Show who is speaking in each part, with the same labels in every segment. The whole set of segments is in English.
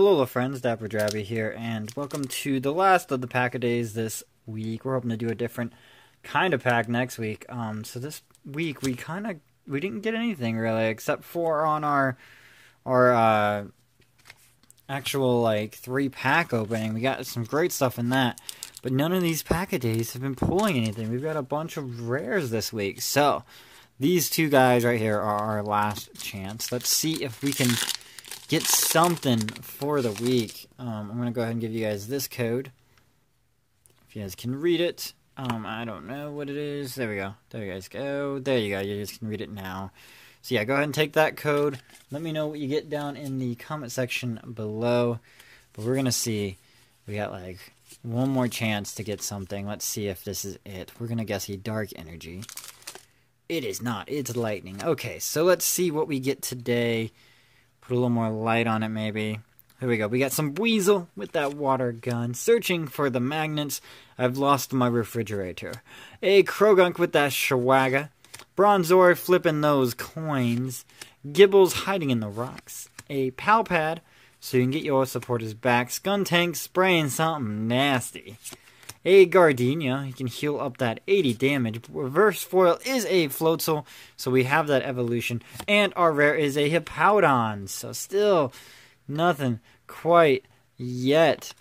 Speaker 1: Alola friends, Dapper Draby here, and welcome to the last of the pack of days this week. We're hoping to do a different kind of pack next week. Um, so this week we kind of we didn't get anything really, except for on our our uh, actual like three pack opening. We got some great stuff in that, but none of these pack of days have been pulling anything. We've got a bunch of rares this week, so these two guys right here are our last chance. Let's see if we can get something for the week. Um, I'm going to go ahead and give you guys this code. If you guys can read it. Um, I don't know what it is. There we go. There you guys go. There you go. You guys can read it now. So yeah, go ahead and take that code. Let me know what you get down in the comment section below. But we're going to see. We got like one more chance to get something. Let's see if this is it. We're going to guess a dark energy. It is not. It's lightning. Okay, so let's see what we get today. Put a little more light on it, maybe. Here we go. We got some Buizel with that water gun. Searching for the magnets. I've lost my refrigerator. A Croagunk with that Shwaga. Bronzor flipping those coins. Gible's hiding in the rocks. A Pal Pad so you can get your supporters back. Skuntank spraying something nasty. A Gardenia, you can heal up that 80 damage. Reverse foil is a Floatzel, so we have that evolution. And our rare is a Hippowdon, so still nothing quite yet.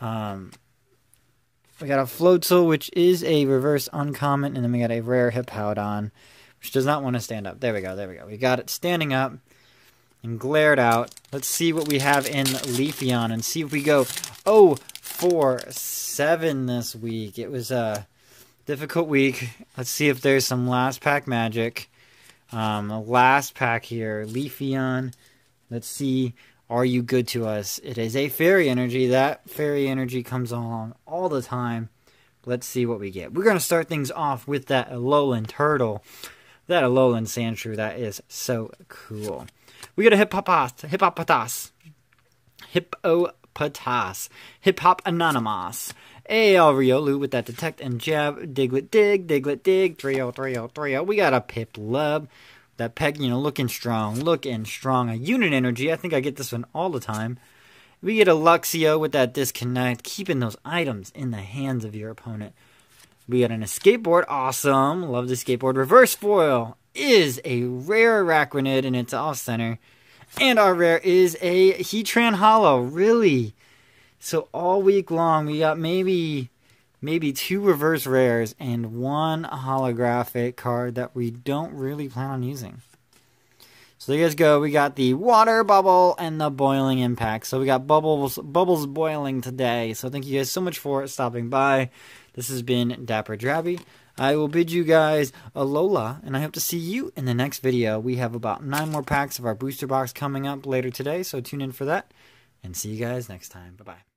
Speaker 1: Um, we got a Floatzel, which is a reverse uncommon, and then we got a rare Hippowdon, which does not want to stand up. There we go, there we go. We got it standing up and glared out. Let's see what we have in Leafeon and see if we go, oh, four, seven this week. It was a difficult week. Let's see if there's some last pack magic. Um, last pack here, Leafeon. Let's see, are you good to us? It is a fairy energy. That fairy energy comes along all the time. Let's see what we get. We're going to start things off with that Alolan Turtle. That Alolan Sandshrew, that is so cool. We got a Hippopotas. Hippopotas. Hippo Patas, Hip Hop Anonymous, AL Riolu with that Detect and Jab, Diglett Dig, Diglett Dig, 303030. We got a Piplup, that Peg, you know, looking strong, looking strong. A Unit Energy, I think I get this one all the time. We get a Luxio with that Disconnect, keeping those items in the hands of your opponent. We got an Escape Board, awesome. Love the skateboard. Reverse Foil is a rare Araquanid, and it's off center. And our rare is a Heatran Holo. Really? So all week long we got maybe maybe two reverse rares and one holographic card that we don't really plan on using. So there you guys go. We got the water bubble and the boiling impact. So we got bubbles bubbles boiling today. So thank you guys so much for stopping by. This has been Dapper Draby. I will bid you guys alola, and I hope to see you in the next video. We have about nine more packs of our booster box coming up later today, so tune in for that, and see you guys next time. Bye-bye.